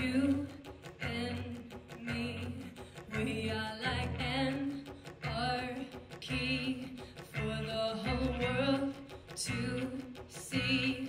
You and me, we are like an for the whole world to see.